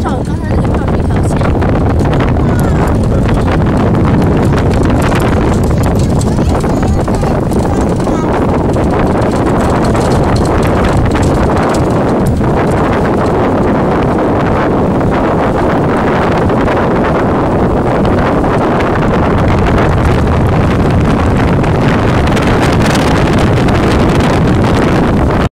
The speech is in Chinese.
找刚才